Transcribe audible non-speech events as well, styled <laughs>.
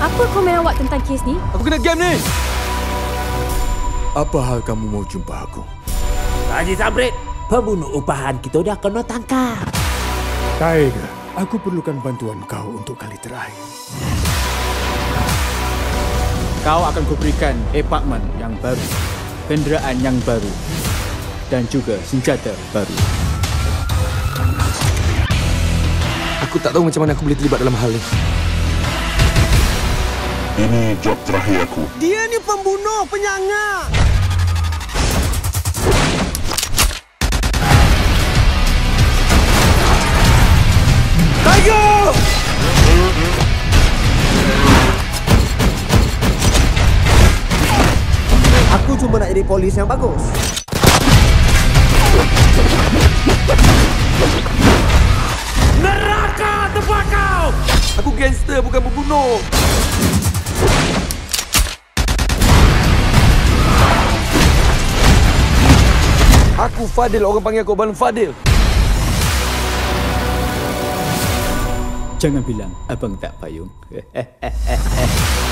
Apa komen awak tentang kes ni? Aku kena game ni! Apa hal kamu mau jumpa aku? Haji Sabrit, pembunuh upahan kita dah kena tangkap. Tiger, aku perlukan bantuan kau untuk kali terakhir. Kau akan kuberikan apartmen yang baru, kenderaan yang baru dan juga senjata baru. Aku tak tahu macam mana aku boleh terlibat dalam hal ni. Ini job terakhir aku. Dia ni pembunuh, penyangga. Tiger! Aku cuma nak jadi polis yang bagus. Neraka tempat kau! Aku gangster bukan pembunuh. Aku Fadil, orang panggil aku Abang Fadil. Jangan bilang abang tak payung. <laughs>